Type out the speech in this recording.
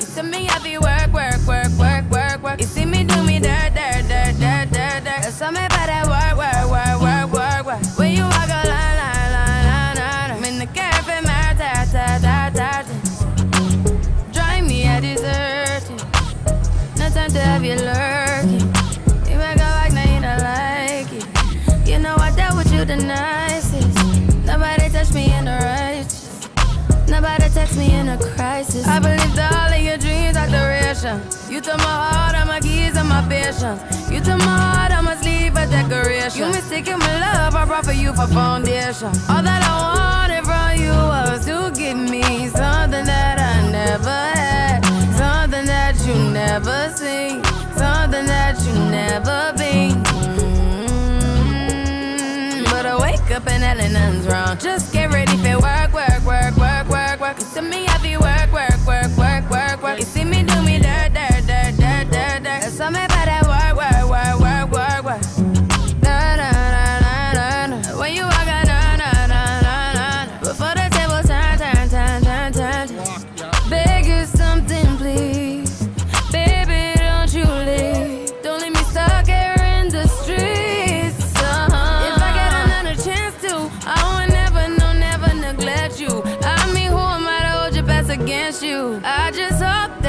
You see me, I be work, work, work, work, work, work. You see me do me dirt, dirt, dirt, dirt, dirt, dirt. There's something about that work, work, work, work, work, work. When you walk a line, line, line, line, line. I'm in the cafe, my da, da, da, da, da. Drive me, I desert you. No time to have you lurking. You make a like, now you don't like it. You know I dealt with you the nicest. Nobody touched me in a righteous. Nobody touched me in a crisis. I believe the you took my heart, all my keys, and my patience. You took my heart, I must leave a decoration. You mistaken my love, I brought for you for foundation. All that I wanted from you was to give me something that I never had, something that you never seen, something that you never been. Mm, But I wake up and nothing's wrong. Just get ready work, work, work, work, work. Da, da, da, da, da, da. When you walk out, da, da, da, da, da. Before the turn, turn, turn, turn, turn. Beg you something, please. Baby, don't you leave. Don't leave me stuck here in the streets. If I another chance to, I never, no, never neglect you. I mean, who am I to hold your against you? I just hope that